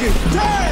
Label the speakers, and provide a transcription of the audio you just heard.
Speaker 1: fucking let's